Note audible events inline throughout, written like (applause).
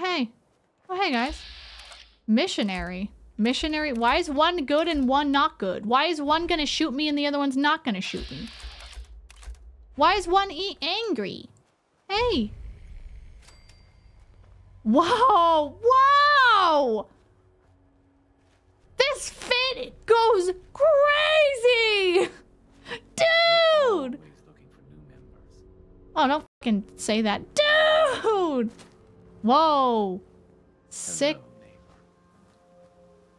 hey. Oh, hey, guys. Missionary. Missionary. Why is one good and one not good? Why is one gonna shoot me and the other one's not gonna shoot me? Why is one e angry? Hey. Whoa! Wow! This fit goes crazy! Dude! Oh, don't fucking say that. Dude! Whoa. Sick.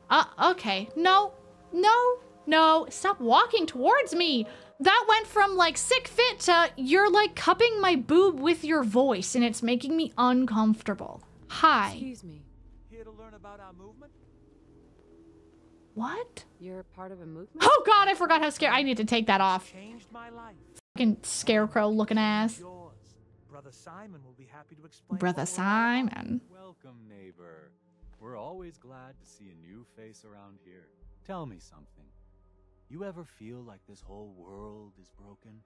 Uh, okay. No. No. No. Stop walking towards me. That went from like sick fit to you're like cupping my boob with your voice and it's making me uncomfortable. Hi. Excuse me. Here to learn about our movement? What? You're part of a movement? Oh god, I forgot how scared. I need to take that off. Changed my life. Fucking scarecrow looking ass. Yours. Brother Simon will be happy to explain. Brother what we're all Simon. Welcome, neighbor. We're always glad to see a new face around here. Tell me something. You ever feel like this whole world is broken?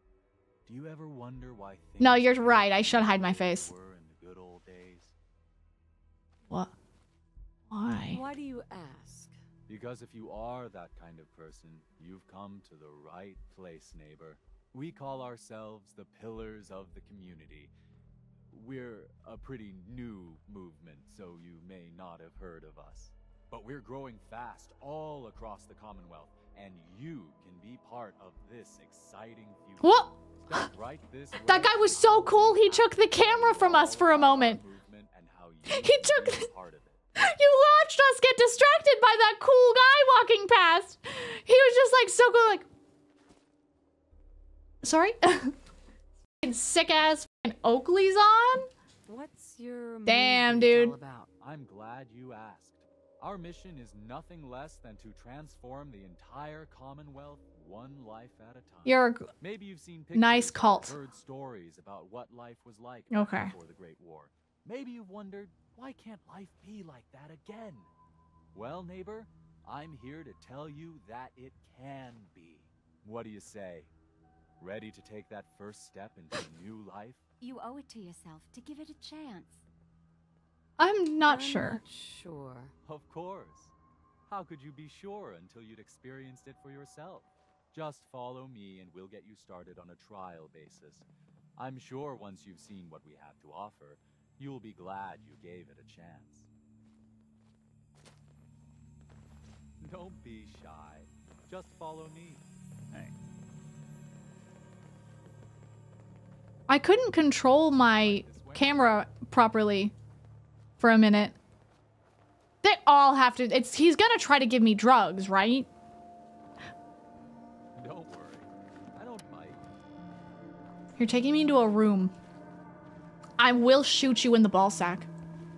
Do you ever wonder why things No, you're right. I should hide my face. were in the good old days? What? Why? Why do you ask? Because if you are that kind of person, you've come to the right place, neighbor. We call ourselves the Pillars of the Community. We're a pretty new movement, so you may not have heard of us. But we're growing fast all across the Commonwealth, and you can be part of this exciting future. What? Right this (gasps) That guy was so cool. He took the camera from us for a moment. And how you (laughs) He took the- part of it. (laughs) You watched us get distracted by that cool guy walking past. He was just like so cool, like. Sorry? (laughs) Sick ass Oakley's on? What's your Damn, dude. all about? I'm glad you asked. Our mission is nothing less than to transform the entire Commonwealth one life at a time. You're. a g- Maybe you've seen pictures Nice or cult. heard stories about what life was like Okay. before the Great War. Maybe you've wondered, why can't life be like that again? Well, neighbor, I'm here to tell you that it can be. What do you say? Ready to take that first step into a new life? You owe it to yourself to give it a chance. I'm not I'm sure. Not sure. Of course. How could you be sure until you'd experienced it for yourself? Just follow me and we'll get you started on a trial basis. I'm sure once you've seen what we have to offer, you'll be glad you gave it a chance. Don't be shy. Just follow me. Hey. I couldn't control my camera properly for a minute. They all have to. It's he's gonna try to give me drugs, right? Don't worry. I don't bite. You're taking me into a room. I will shoot you in the ball sack.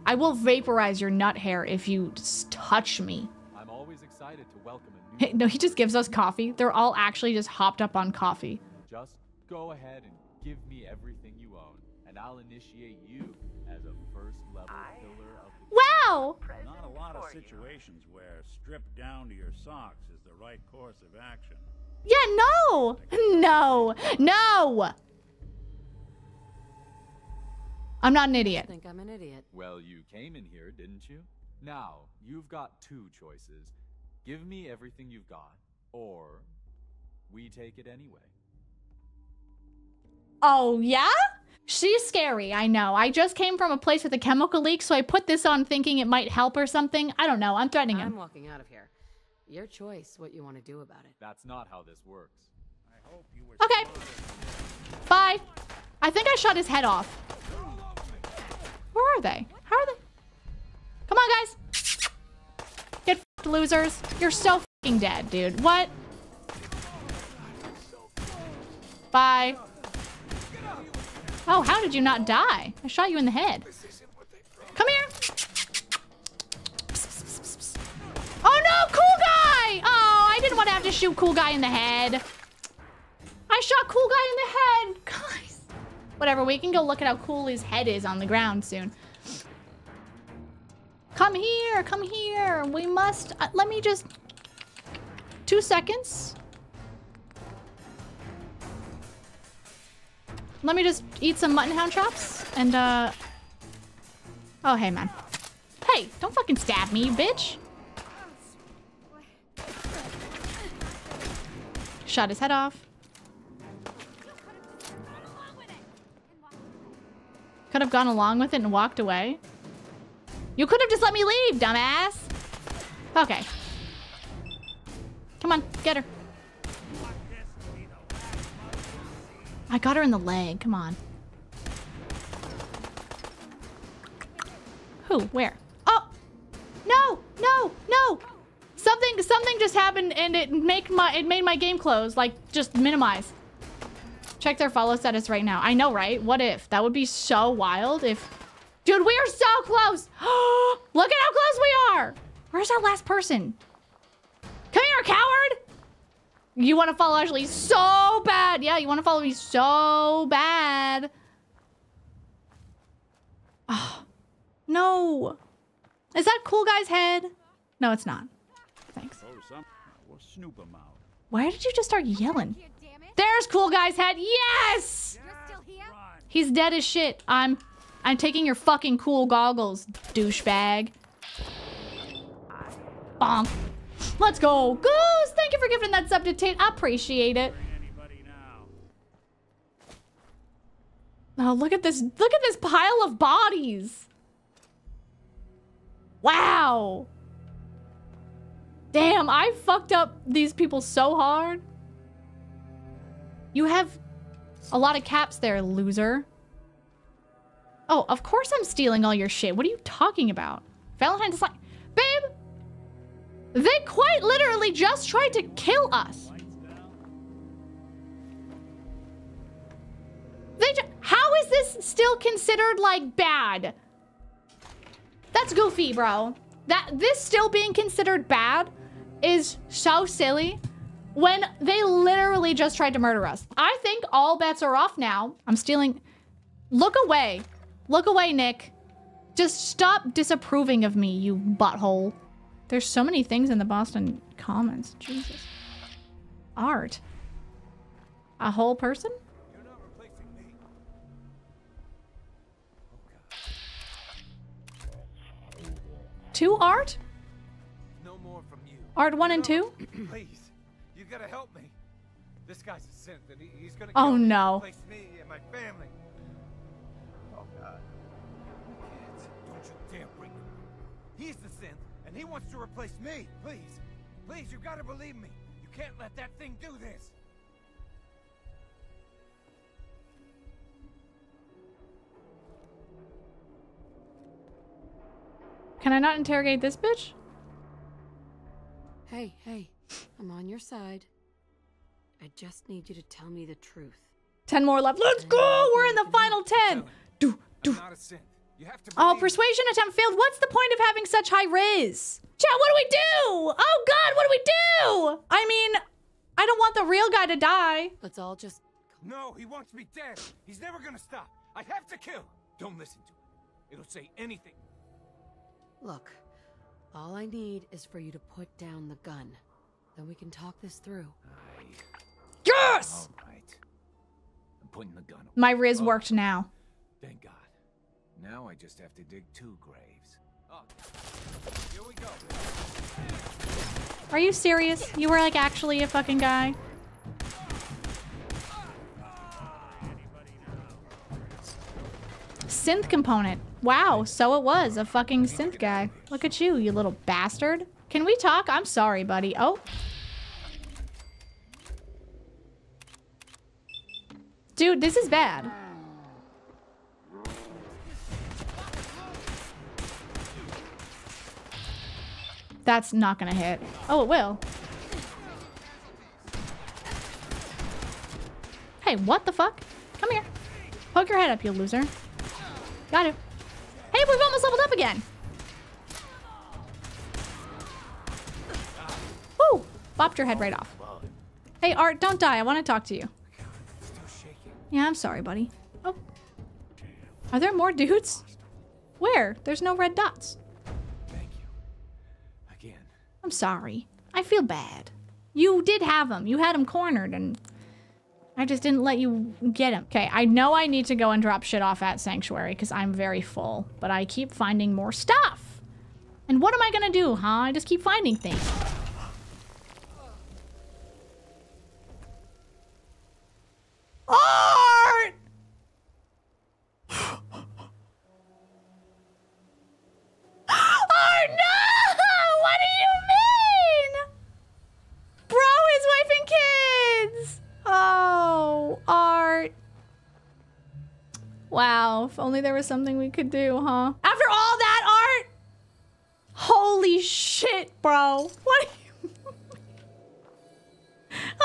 I will vaporize your nut hair if you touch me. I'm always excited to welcome a new Hey, no, he just gives us coffee. They're all actually just hopped up on coffee. Just go ahead and give me everything you own, and I'll initiate you as a first level pillar of the Wow! Not a lot of situations where stripped down to your socks is the right course of action. Yeah, no! No! No! I'm not an idiot. I think I'm an idiot. Well, you came in here, didn't you? Now, you've got two choices. Give me everything you've got, or we take it anyway. Oh, yeah? She's scary, I know. I just came from a place with a chemical leak, so I put this on thinking it might help or something. I don't know. I'm threatening I'm him. walking out of here. Your choice what you want to do about it. That's not how this works. I hope you were Okay. Bye. I think I shot his head off. Where are they? How are they? Come on, guys. Get f***ed, losers. You're so fucking dead, dude. What? Bye. Oh, how did you not die? I shot you in the head. Come here. Oh no, cool guy! Oh, I didn't want to have to shoot cool guy in the head. I shot cool guy in the head. Guys. Whatever, we can go look at how cool his head is on the ground soon. Come here, come here. We must, uh, let me just, two seconds. Let me just eat some mutton hound chops and, uh, oh, hey, man. Hey, don't fucking stab me, bitch. Shot his head off. Could have gone along with it and walked away. You could have just let me leave, dumbass. Okay. Come on, get her. I got her in the leg. Come on. Who? Where? Oh! No! No! No! Something something just happened and it make my it made my game close. Like just minimize. Check their follow status right now. I know, right? What if? That would be so wild if Dude, we are so close! (gasps) Look at how close we are! Where's that last person? Come here, coward! You want to follow Ashley so bad. Yeah, you want to follow me so bad. Oh, no. Is that cool guy's head? No, it's not. Thanks. Why did you just start yelling? There's cool guy's head. Yes! He's dead as shit. I'm I'm taking your fucking cool goggles, douchebag. Bonk. Let's go. Goose, thank you for giving that sub to Tate. I appreciate it. Oh, look at this. Look at this pile of bodies. Wow. Damn, I fucked up these people so hard. You have a lot of caps there, loser. Oh, of course I'm stealing all your shit. What are you talking about? Valentine's like, babe, they quite literally just tried to kill us. They How is this still considered like bad? That's goofy, bro. That this still being considered bad is so silly when they literally just tried to murder us. I think all bets are off now. I'm stealing. Look away. Look away, Nick. Just stop disapproving of me, you butthole. There's so many things in the Boston Commons. Jesus. Art. A whole person? You're not replacing me. Two art? No more from you. Art one and two? Please, you gotta help me. This guy's a synth, and he, he's gonna Oh, no. replace me and my family. He's the synth, and he wants to replace me. Please, please, you gotta believe me. You can't let that thing do this. Can I not interrogate this bitch? Hey, hey, I'm on your side. I just need you to tell me the truth. 10 more left. Let's go! We're in the final 10. Do, I'm do. not a synth. You have to. Oh, persuasion attempt failed. What's the point of having such high riz? Chat, what do we do? Oh god, what do we do? I mean, I don't want the real guy to die. Let's all just. No, he wants me dead. He's never gonna stop. I have to kill. Don't listen to it. It'll say anything. Look, all I need is for you to put down the gun. Then we can talk this through. Yes! All right. I'm putting the gun away. My riz oh. worked now. Thank God. Now I just have to dig two graves. Oh, here we go. Are you serious? You were like actually a fucking guy? Synth component. Wow, so it was a fucking synth guy. Look at you, you little bastard. Can we talk? I'm sorry, buddy. Oh. Dude, this is bad. That's not gonna hit. Oh, it will. Hey, what the fuck? Come here. Poke your head up, you loser. Got it. Hey, we've almost leveled up again. Woo! Bopped your head right off. Hey, Art, don't die. I want to talk to you. Yeah, I'm sorry, buddy. Oh. Are there more dudes? Where? There's no red dots. I'm sorry. I feel bad. You did have him. You had him cornered, and I just didn't let you get him. Okay, I know I need to go and drop shit off at Sanctuary because I'm very full, but I keep finding more stuff. And what am I gonna do, huh? I just keep finding things. Only there was something we could do, huh? After all that, Art? Holy shit, bro. What you... (laughs)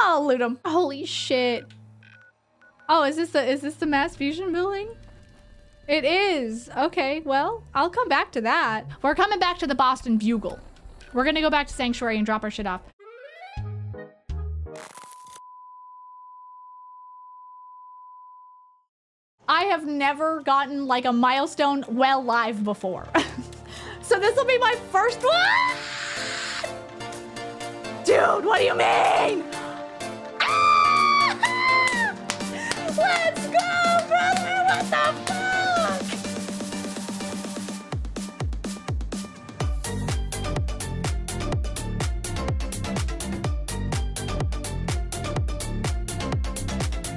I'll loot him. Holy shit. Oh, is this the is this the mass fusion building? It is. Okay, well, I'll come back to that. We're coming back to the Boston Bugle. We're gonna go back to Sanctuary and drop our shit off. Have never gotten like a milestone well live before. (laughs) so this will be my first one. Dude, what do you mean? Ah! (laughs) Let's go, brother! What the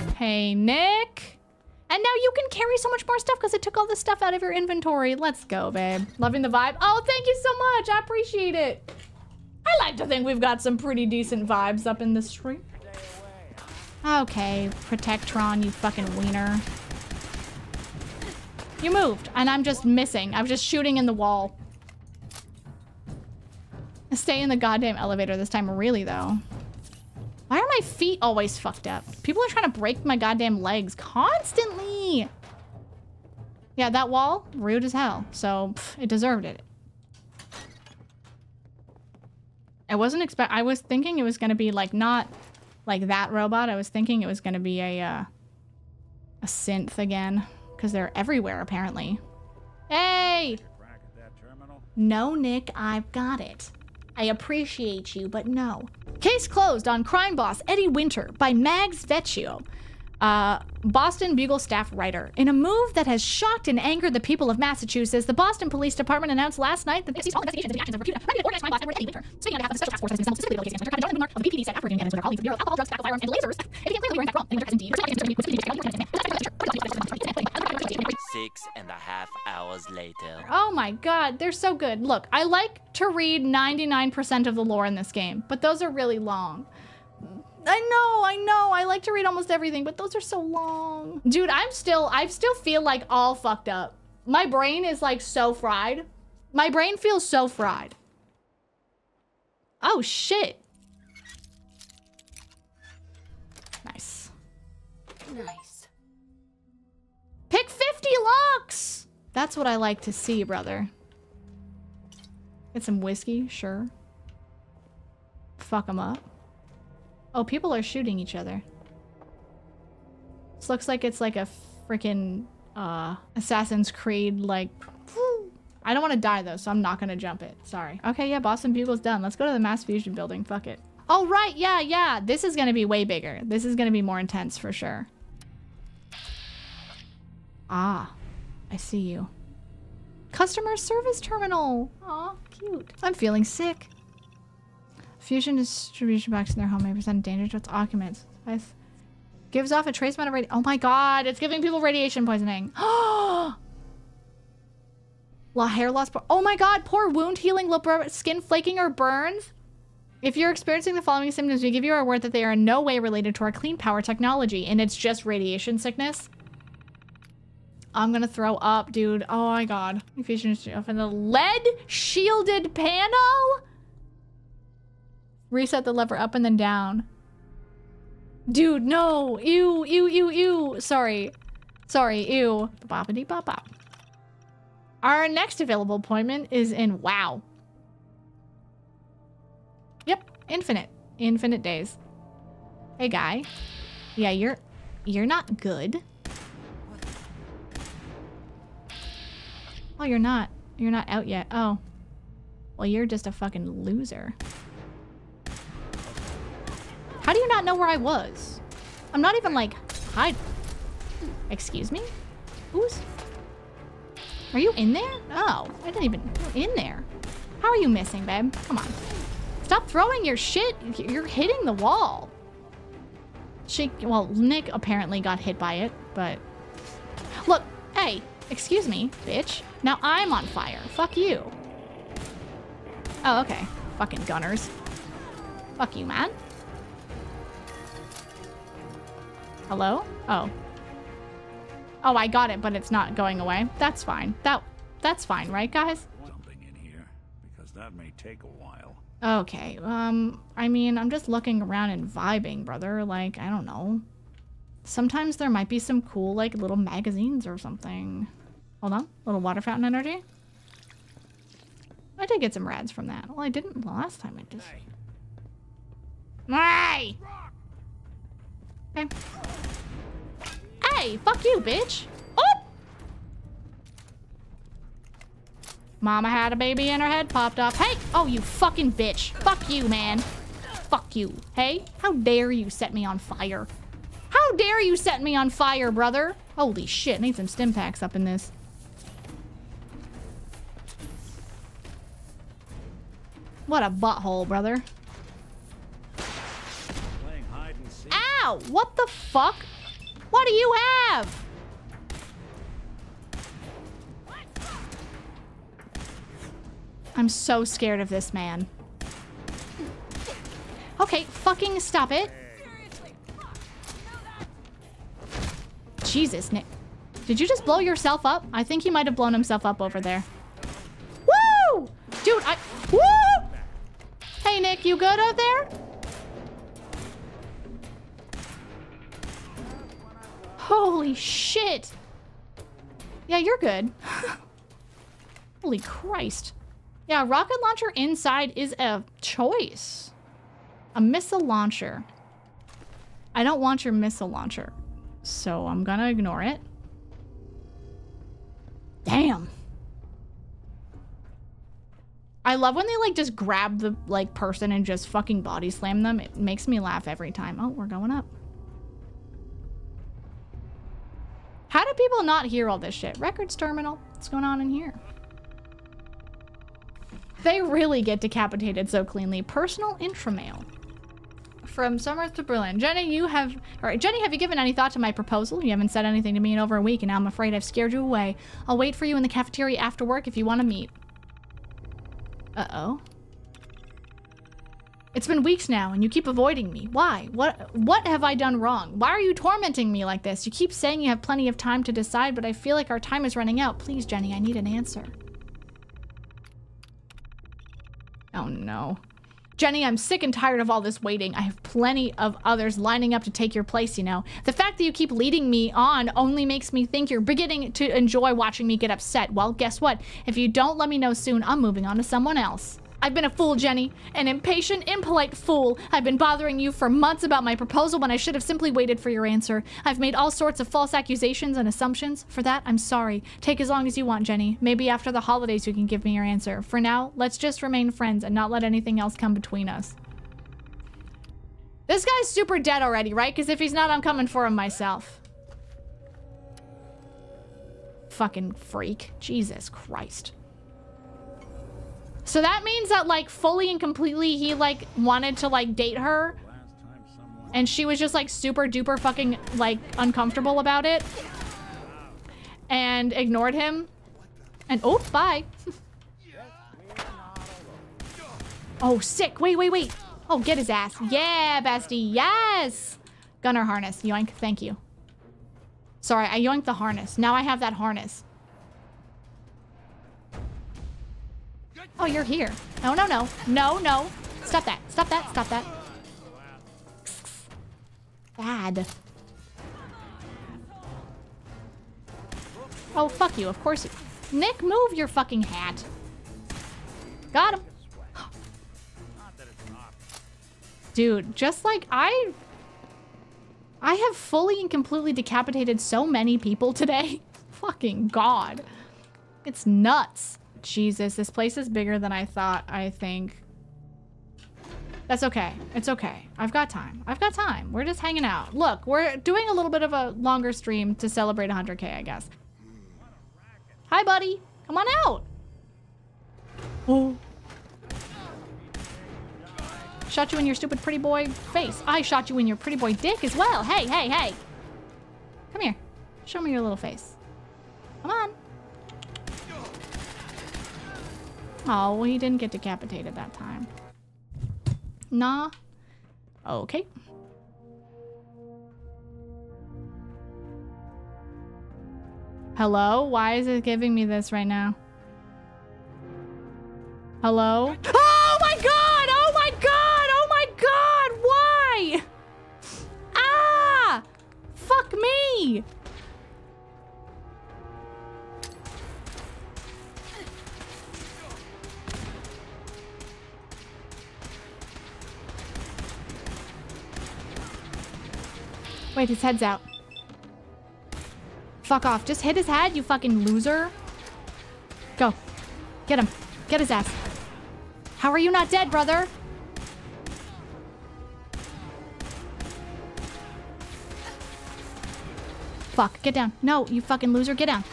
fuck? Hey, Nick. And now you can carry so much more stuff because it took all the stuff out of your inventory. Let's go, babe. Loving the vibe. Oh, thank you so much. I appreciate it. I like to think we've got some pretty decent vibes up in this stream. Okay, Protectron, you fucking wiener. You moved, and I'm just missing. I'm just shooting in the wall. Stay in the goddamn elevator this time, really, though. Why are my feet always fucked up? People are trying to break my goddamn legs constantly. Yeah, that wall, rude as hell. So, pff, it deserved it. I wasn't expect. I was thinking it was gonna be like not like that robot. I was thinking it was gonna be a uh, a synth again because they're everywhere apparently. Hey! Crack at that terminal? No, Nick, I've got it. I appreciate you, but no. Case closed on crime boss Eddie Winter by Mags Vecchio, uh, Boston Bugle staff writer. In a move that has shocked and angered the people of Massachusetts, the Boston Police Department announced last night that they ceased all investigations into actions of reputed, reputed crime boss Edward Eddie Winter. Speaking on behalf of the special task force that has been specifically located Winter, Captain Jonathan Miller of the BPD said after reviewing evidence with their colleagues in the Bureau of Alcohol, Drugs, Tobacco, Firearms, and Lasers, it became clear that we were in fact wrong, and Winter has indeed Six and a half hours later. Oh my god, they're so good. Look, I like to read 99% of the lore in this game, but those are really long. I know, I know. I like to read almost everything, but those are so long. Dude, I'm still, I still feel like all fucked up. My brain is like so fried. My brain feels so fried. Oh shit. Nice. Nice. Pick 50 locks! That's what I like to see, brother. Get some whiskey, sure. Fuck them up. Oh, people are shooting each other. This looks like it's like a freaking uh, Assassin's Creed, like... I don't want to die, though, so I'm not going to jump it. Sorry. Okay, yeah, Boston Bugle's done. Let's go to the Mass Fusion building. Fuck it. Oh, right. Yeah, yeah. This is going to be way bigger. This is going to be more intense for sure. Ah, I see you. Customer service terminal. Aw, cute. I'm feeling sick. Fusion distribution box in their home may present danger to its occupants. Nice. Gives off a trace amount of radiation. Oh my god, it's giving people radiation poisoning. (gasps) La hair loss. Oh my god, poor wound healing, skin flaking or burns. If you're experiencing the following symptoms, we give you our word that they are in no way related to our clean power technology, and it's just radiation sickness. I'm gonna throw up, dude. Oh my god. Fusion off in the lead shielded panel. Reset the lever up and then down. Dude, no. Ew, ew, ew, ew. Sorry. Sorry, ew. Boppity bop bop. Our next available appointment is in WoW. Yep, infinite. Infinite days. Hey guy. Yeah, you're you're not good. Oh, you're not. You're not out yet. Oh. Well, you're just a fucking loser. How do you not know where I was? I'm not even like, hide. Excuse me? Who's? Are you in there? Oh, I didn't even, in there. How are you missing, babe? Come on. Stop throwing your shit. You're hitting the wall. She, well, Nick apparently got hit by it, but... Look, hey, excuse me, bitch. Now I'm on fire. Fuck you. Oh, okay. Fucking gunners. Fuck you, man. Hello? Oh. Oh, I got it, but it's not going away. That's fine. That that's fine, right, guys? Something in here, because that may take a while. Okay. Um, I mean, I'm just looking around and vibing, brother. Like, I don't know. Sometimes there might be some cool, like, little magazines or something. Hold on. Little water fountain energy. I did get some rads from that. Well, I didn't the last time I just... Hey! Okay. Hey, fuck you, bitch. Oh! Mama had a baby and her head popped off. Hey! Oh, you fucking bitch. Fuck you, man. Fuck you. Hey? How dare you set me on fire? How dare you set me on fire, brother? Holy shit, need some stim packs up in this. What a butthole, brother. Playing hide and seek. Ow! What the fuck? What do you have? I'm so scared of this man. Okay, fucking stop it. Jesus, Nick. Did you just blow yourself up? I think he might have blown himself up over there. Woo! Dude, I... Woo! Hey, Nick, you good out there? Holy shit. Yeah, you're good. (laughs) Holy Christ. Yeah, rocket launcher inside is a choice. A missile launcher. I don't want your missile launcher. So I'm gonna ignore it. Damn. I love when they like just grab the like person and just fucking body slam them. It makes me laugh every time. Oh, we're going up. How do people not hear all this shit? Records terminal. What's going on in here? They really get decapitated so cleanly. Personal intramail. From Summers to Berlin. Jenny, you have... Alright, Jenny, have you given any thought to my proposal? You haven't said anything to me in over a week, and now I'm afraid I've scared you away. I'll wait for you in the cafeteria after work if you want to meet. Uh-oh. It's been weeks now, and you keep avoiding me. Why? What what have I done wrong? Why are you tormenting me like this? You keep saying you have plenty of time to decide, but I feel like our time is running out. Please, Jenny, I need an answer. Oh no. Jenny, I'm sick and tired of all this waiting. I have plenty of others lining up to take your place, you know. The fact that you keep leading me on only makes me think you're beginning to enjoy watching me get upset. Well, guess what? If you don't let me know soon, I'm moving on to someone else. I've been a fool, Jenny. An impatient, impolite fool. I've been bothering you for months about my proposal when I should have simply waited for your answer. I've made all sorts of false accusations and assumptions. For that, I'm sorry. Take as long as you want, Jenny. Maybe after the holidays you can give me your answer. For now, let's just remain friends and not let anything else come between us. This guy's super dead already, right? Because if he's not, I'm coming for him myself. Fucking freak. Jesus Christ. So that means that like fully and completely he like wanted to like date her and she was just like super duper fucking like uncomfortable about it and ignored him. And oh, bye. (laughs) oh, sick. Wait, wait, wait. Oh, get his ass. Yeah, bestie. Yes. Gunner harness. Yoink. Thank you. Sorry, I yoinked the harness. Now I have that harness. Oh, you're here. No, no, no. No, no. Stop that. Stop that. Stop that. Bad. Oh, fuck you. Of course you... Nick, move your fucking hat. Got him. Dude, just like I... I have fully and completely decapitated so many people today. (laughs) fucking God. It's nuts. Jesus, this place is bigger than I thought, I think. That's okay. It's okay. I've got time. I've got time. We're just hanging out. Look, we're doing a little bit of a longer stream to celebrate 100k, I guess. Hi, buddy. Come on out. Oh, shot you in your stupid pretty boy face. I shot you in your pretty boy dick as well. Hey, hey, hey. Come here. Show me your little face. Come on. Oh, well, he didn't get decapitated that time. Nah. Okay. Hello? Why is it giving me this right now? Hello? Oh my god! Oh my god! Oh my god! Why? Ah! Fuck me! Wait, his head's out. Fuck off. Just hit his head, you fucking loser. Go. Get him. Get his ass. How are you not dead, brother? Fuck. Get down. No, you fucking loser. Get down.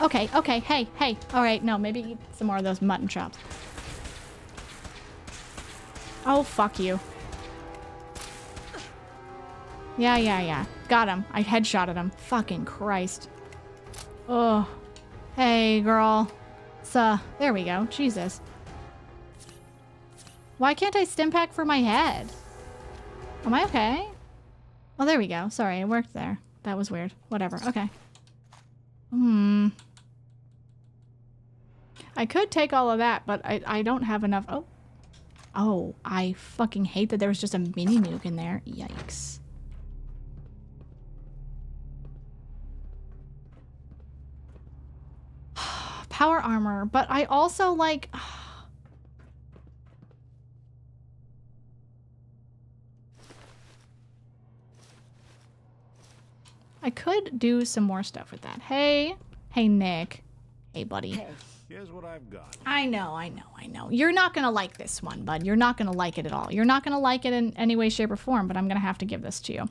Okay, okay. Hey, hey. All right, no, maybe eat some more of those mutton chops. Oh, fuck you. Yeah, yeah, yeah. Got him. I headshotted him. Fucking Christ. Oh. Hey, girl. So, there we go. Jesus. Why can't I stim pack for my head? Am I okay? Oh, there we go. Sorry, it worked there. That was weird. Whatever. Okay. Hmm. I could take all of that, but I, I don't have enough. Oh. Oh, I fucking hate that there was just a mini nuke in there. Yikes. Power armor, but I also like... (sighs) I could do some more stuff with that. Hey. Hey, Nick. Hey, buddy. Here's what I've got. I know, I know, I know. You're not going to like this one, bud. You're not going to like it at all. You're not going to like it in any way, shape, or form, but I'm going to have to give this to you.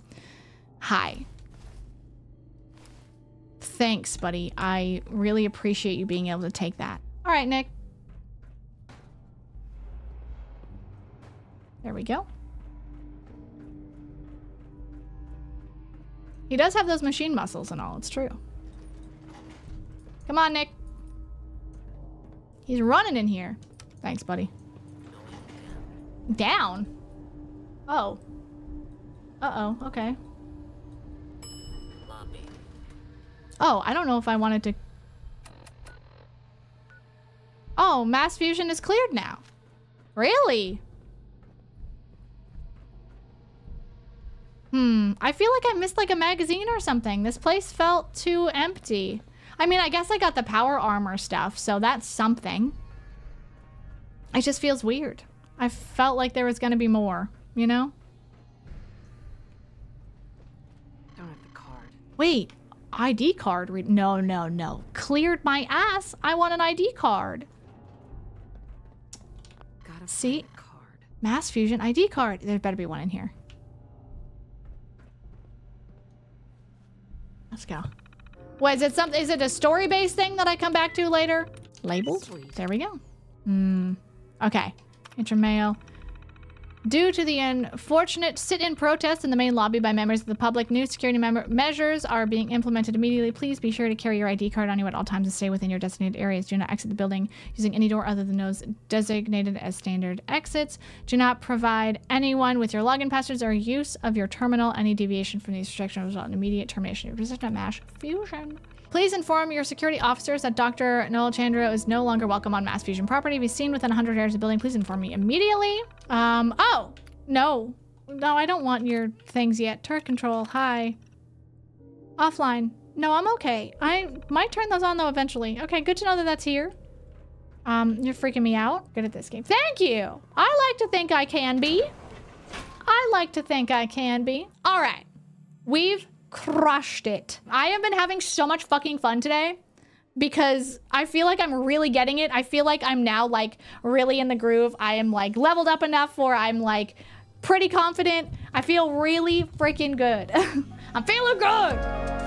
Hi. Thanks, buddy. I really appreciate you being able to take that. All right, Nick. There we go. He does have those machine muscles and all. It's true. Come on, Nick. He's running in here. Thanks, buddy. Down? Oh. Uh-oh, okay. Oh, I don't know if I wanted to... Oh, mass fusion is cleared now. Really? Hmm, I feel like I missed like a magazine or something. This place felt too empty. I mean, I guess I got the power armor stuff, so that's something. It just feels weird. I felt like there was gonna be more, you know? Don't have the card. Wait, ID card? No, no, no. Cleared my ass. I want an ID card. Gotta See? card. Mass fusion ID card. There better be one in here. Let's go. What is it? Something? Is it a story-based thing that I come back to later? Labeled. Sweet. There we go. Hmm. Okay. Intermail. Due to the unfortunate sit-in protest in the main lobby by members of the public, new security member measures are being implemented immediately. Please be sure to carry your ID card on you at all times and stay within your designated areas. Do not exit the building using any door other than those designated as standard exits. Do not provide anyone with your login passwords or use of your terminal. Any deviation from these restrictions will result in immediate termination at Mass Fusion. Please inform your security officers that Dr. Noel Chandra is no longer welcome on Mass Fusion property. He's seen within 100 yards of the building, please inform me immediately. Um, oh, no. No, I don't want your things yet. Turret control, hi. Offline. No, I'm okay. I might turn those on though eventually. Okay, good to know that that's here. Um, you're freaking me out. Good at this game. Thank you. I like to think I can be. I like to think I can be. All right. We've crushed it. I have been having so much fucking fun today because I feel like I'm really getting it. I feel like I'm now like really in the groove. I am like leveled up enough for I'm like pretty confident. I feel really freaking good. (laughs) I'm feeling good.